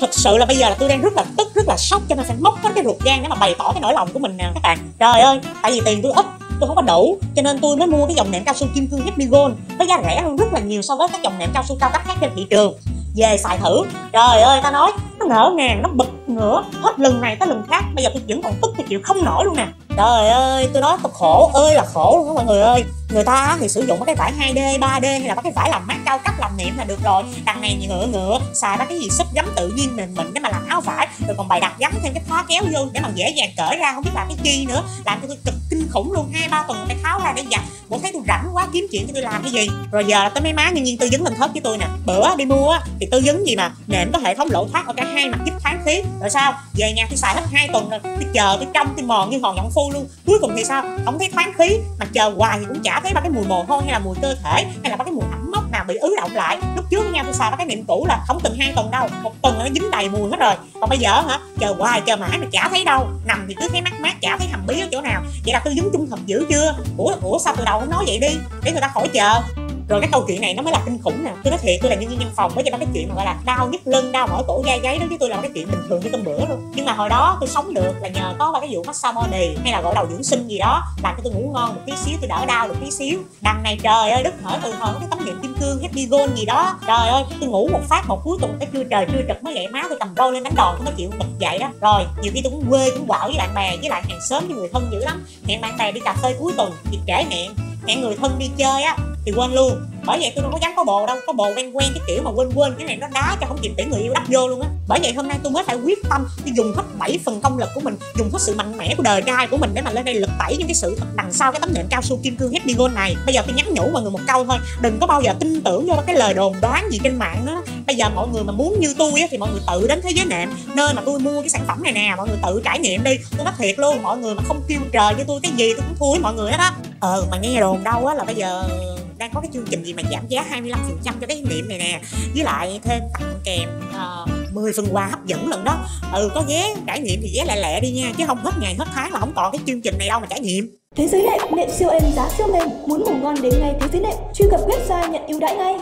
thật sự là bây giờ là tôi đang rất là tức, rất là sốc cho nên phải móc hết cái ruột gan để mà bày tỏ cái nỗi lòng của mình nè, các bạn. Trời ơi, tại vì tiền tôi ít, tôi không có đủ, cho nên tôi mới mua cái dòng nệm cao su kim cương Happy Gold với giá rẻ hơn rất là nhiều so với các dòng nệm cao su cao cấp khác trên thị trường. Về xài thử. Trời ơi, ta nói, nó ngỡ ngàng, nó bực ngửa, hết lần này tới lần khác. Bây giờ tôi vẫn còn tức, tôi chịu không nổi luôn nè trời ơi, tôi nói tôi khổ. Ơi là khổ luôn đó mọi người ơi. Người ta thì sử dụng cái vải 2D 3D hay là cái vải làm mát cao cấp làm niệm là được rồi. Đằng này ngựa ngựa, xài cái gì súp gấm tự nhiên mềm mịn để mà làm áo vải. Rồi còn bày đặt gắn thêm cái khóa kéo vô để mà dễ dàng cởi ra, không biết làm cái chi nữa. Làm cho tôi cực kinh khủng luôn. Hai, ba tuần phải tháo ra để giặt. Bộ thấy tôi rảnh quá kiếm chuyện cho tôi làm cái gì. Rồi giờ là tới mấy má nhân viên tư vấn lên thớt với tôi nè. Bữa đi mua thì tư vấn gì mà nệm có hệ thống lỗ thoát ở cả hai mặt giúp thoáng khí. Rồi sao? Về nhà tôi xài hết hai tuần rồi. Tôi chờ tôi trong, tôi mòn như hòn nhọn phu luôn. Cuối cùng thì sao? Không thấy thoáng khí, mà chờ hoài thì cũng chả thấy ba cái mùi mồ hôi hay là mùi cơ thể, hay là ba cái mùi ẩm mốc nào bị ứ động lại. Lúc trước nha tôi xài ba cái niệm cũ là không từng hai tuần đâu, một tuần nó dính đầy mùi hết rồi. Còn bây giờ hả? Chờ hoài, chờ mãi mà chả thấy đâu. Nằm thì cứ thấy mát mát, chả thấy hầm bí ở chỗ nào. Vậy là tư vấn trung thực dữ chưa? Ủa ủa sao từ đầu không nói vậy đi? Để người ta khỏi chờ rồi cái câu chuyện này nó mới là kinh khủng nè. Tôi nói thiệt, tôi là nhân viên văn phòng, mới cho nó cái chuyện mà gọi là đau nhức lưng, đau mỏi cổ gai gáy đó với tôi là cái chuyện bình thường như cơm bữa luôn nhưng mà hồi đó tôi sống được là nhờ có ba cái vụ massage body, hay là gội đầu dưỡng sinh gì đó, làm cho tôi ngủ ngon một tí xíu, tôi đỡ đau được tí xíu. Đằng này trời ơi đứt hở từ hồi cái tấm niệm kim cương happy gold gì đó. Trời ơi, tôi ngủ một phát một cuối tuần tới trưa trời, trưa trực mới dậy máu tôi cầm roi lên đánh đòn, tôi mới chịu bật dậy đó rồi, nhiều khi tôi cũng quê, cũng quạo với bạn bè, với lại hàng xóm, với người thân dữ lắm. Hẹn bạn bè đi cà phê cuối tuần thì trễ hẹn hẹn người thân đi chơi á thì quên luôn. Bởi vậy tôi đâu có dám có bồ đâu. Có bồ quen quen cái kiểu mà quên quên. Cái này nó đá cho không kịp để người yêu đắp vô luôn á. Bởi vậy hôm nay tôi mới phải quyết tâm tôi dùng hết 7 phần công lực của mình, dùng hết sự mạnh mẽ của đời trai của mình để mà lên đây lực tẩy những cái sự thật đằng sau cái tấm nền cao su kim cương happy gold này. Bây giờ tôi nhắn nhủ mọi người một câu thôi. Đừng có bao giờ tin tưởng vô cái lời đồn đoán gì trên mạng đó. bây giờ mọi người mà muốn như tôi á thì mọi người tự đến thế giới nệm, nơi mà tôi mua cái sản phẩm này nè. Mọi người tự trải nghiệm đi. Tôi nói thiệt luôn, mọi người mà không kêu trời như tôi cái gì tôi cũng thua với mọi người hết á ờ mà nghe đồn đâu á là bây giờ đang có cái chương trình gì mà giảm giá 25% cho cái niệm này nè. Với lại thêm tặng kèm ờ, uh, 10 phần quà hấp dẫn lần đó. Ừ có ghé trải nghiệm thì ghé lẹ lẹ đi nha chứ không hết ngày hết tháng là không còn cái chương trình này đâu mà trải nghiệm. Thế giới nệm, nệm siêu êm giá siêu mềm Muốn ngủ ngon đến ngay thế giới nệm Truy cập website nhận ưu đãi ngay.